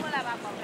过来吧，宝贝儿。